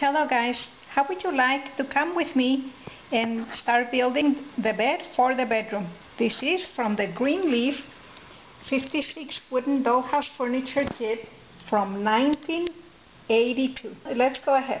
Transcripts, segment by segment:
Hello guys, how would you like to come with me and start building the bed for the bedroom? This is from the Greenleaf 56 wooden dollhouse furniture kit from 1982. Let's go ahead.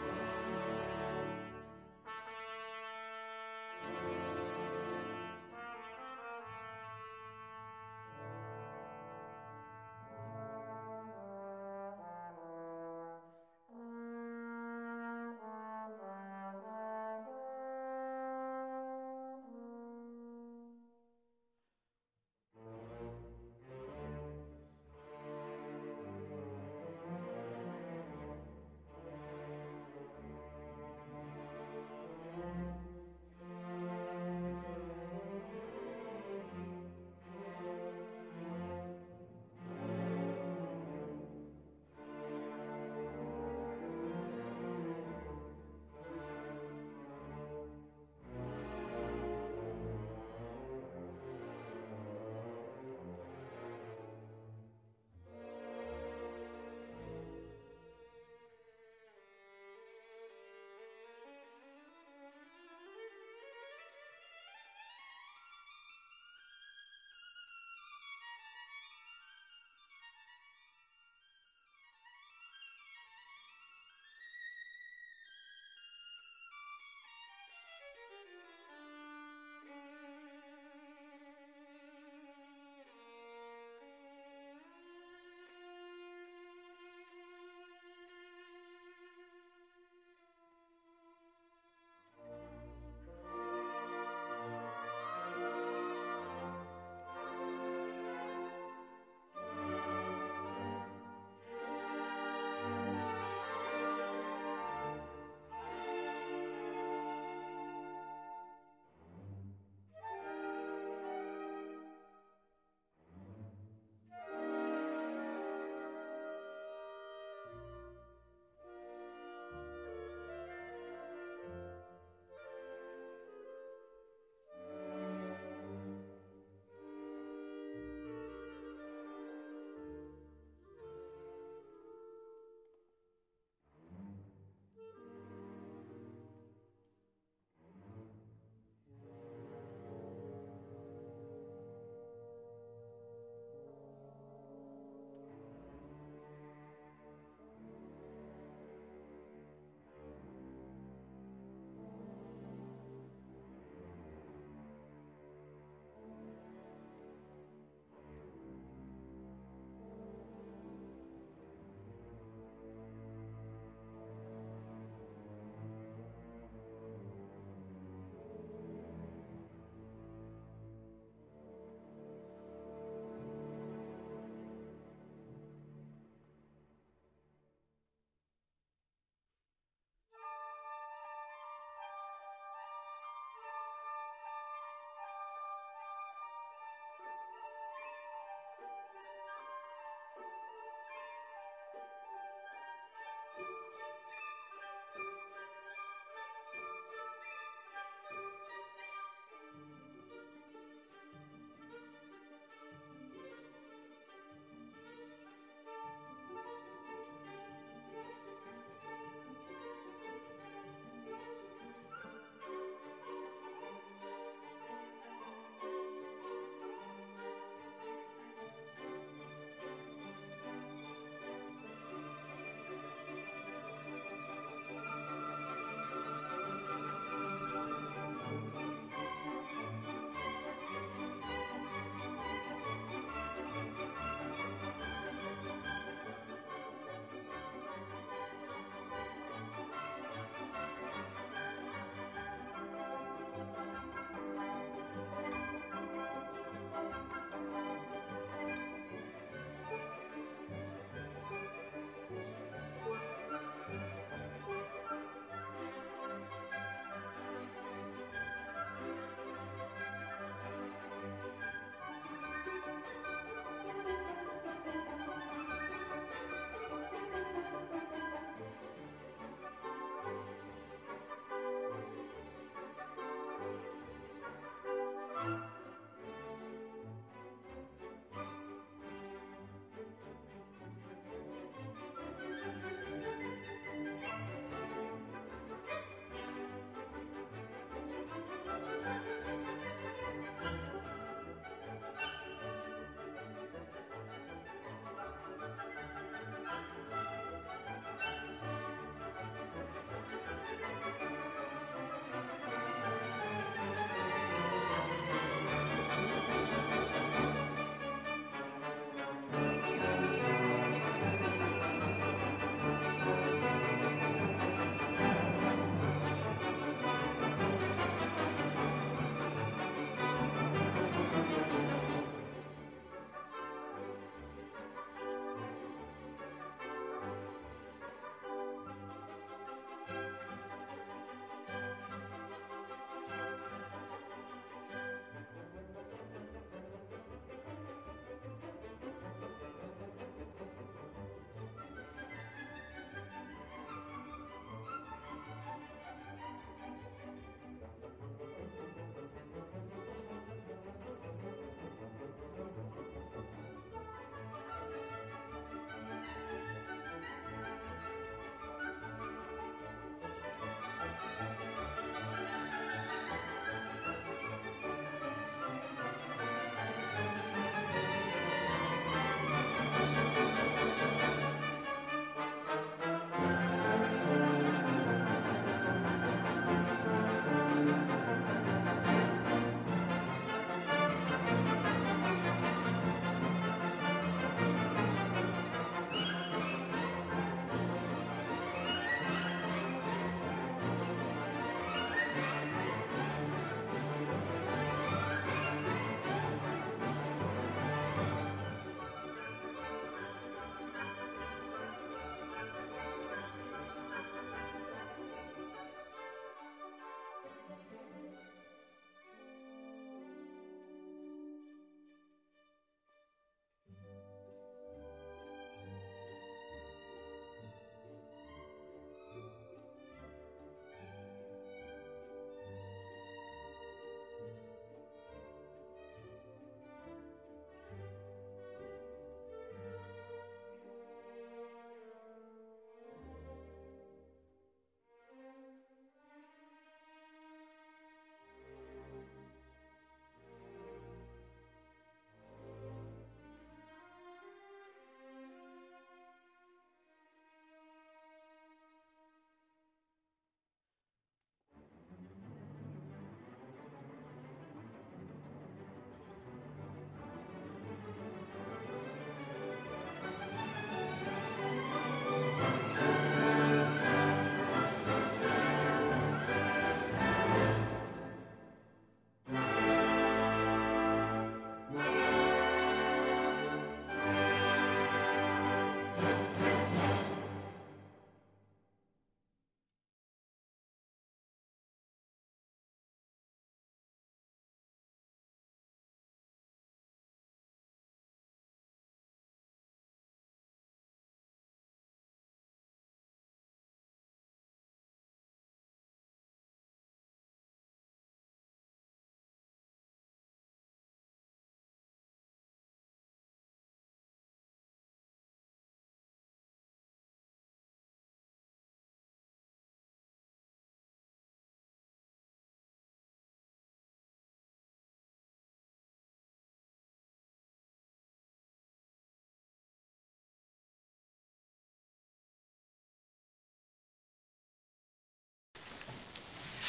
Bye.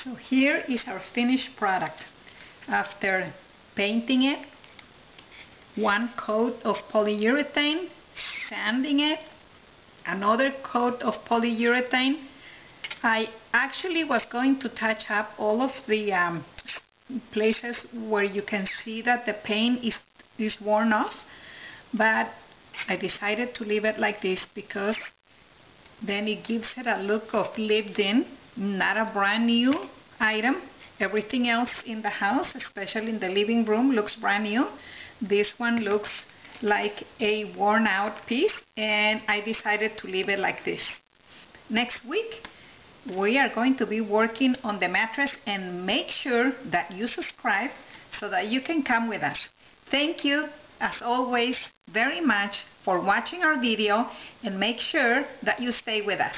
So here is our finished product. After painting it, one coat of polyurethane, sanding it, another coat of polyurethane. I actually was going to touch up all of the um, places where you can see that the paint is, is worn off, but I decided to leave it like this because then it gives it a look of lived in, not a brand new item. Everything else in the house, especially in the living room, looks brand new. This one looks like a worn out piece and I decided to leave it like this. Next week we are going to be working on the mattress and make sure that you subscribe so that you can come with us. Thank you as always very much for watching our video and make sure that you stay with us.